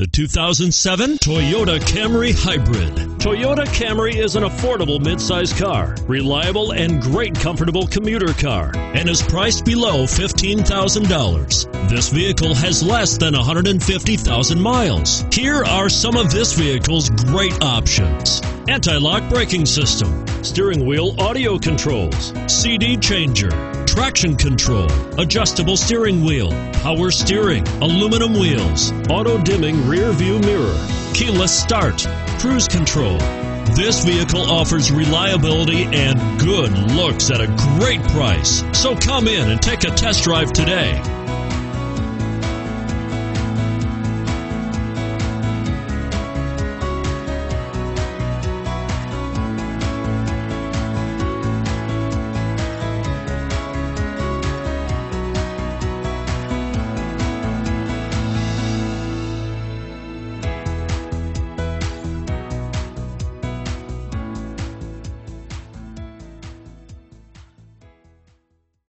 The 2007 Toyota Camry Hybrid. Toyota Camry is an affordable midsize car, reliable and great comfortable commuter car, and is priced below $15,000. This vehicle has less than 150,000 miles. Here are some of this vehicle's great options. Anti-lock braking system, steering wheel audio controls, CD changer, traction control, adjustable steering wheel, power steering, aluminum wheels, auto dimming rear view mirror, keyless start, cruise control. This vehicle offers reliability and good looks at a great price. So come in and take a test drive today.